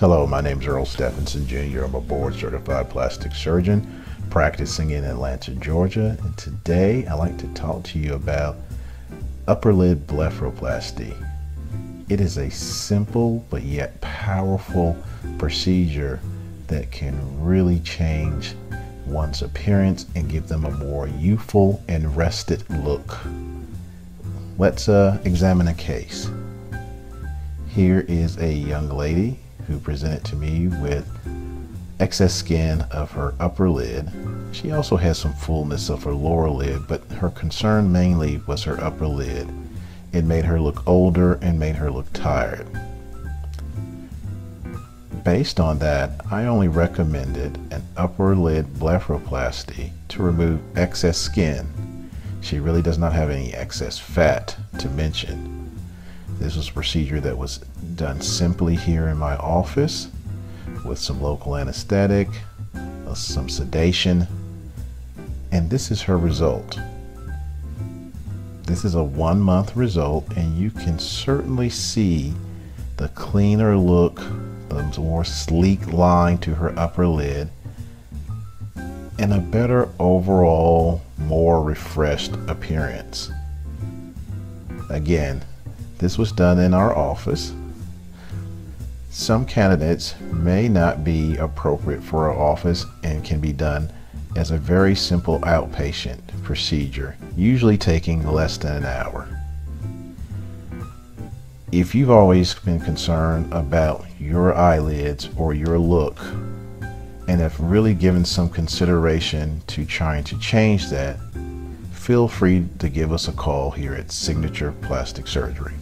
Hello, my name is Earl Stephenson Jr. I'm a board certified plastic surgeon practicing in Atlanta, Georgia. And today I'd like to talk to you about upper lid blepharoplasty. It is a simple but yet powerful procedure that can really change one's appearance and give them a more youthful and rested look. Let's uh, examine a case. Here is a young lady who presented to me with excess skin of her upper lid. She also has some fullness of her lower lid, but her concern mainly was her upper lid. It made her look older and made her look tired. Based on that, I only recommended an upper lid blepharoplasty to remove excess skin. She really does not have any excess fat to mention. This was a procedure that was done simply here in my office with some local anesthetic, uh, some sedation, and this is her result. This is a one month result, and you can certainly see the cleaner look, the more sleek line to her upper lid, and a better overall, more refreshed appearance. Again, this was done in our office. Some candidates may not be appropriate for our office and can be done as a very simple outpatient procedure, usually taking less than an hour. If you've always been concerned about your eyelids or your look and have really given some consideration to trying to change that, feel free to give us a call here at Signature Plastic Surgery.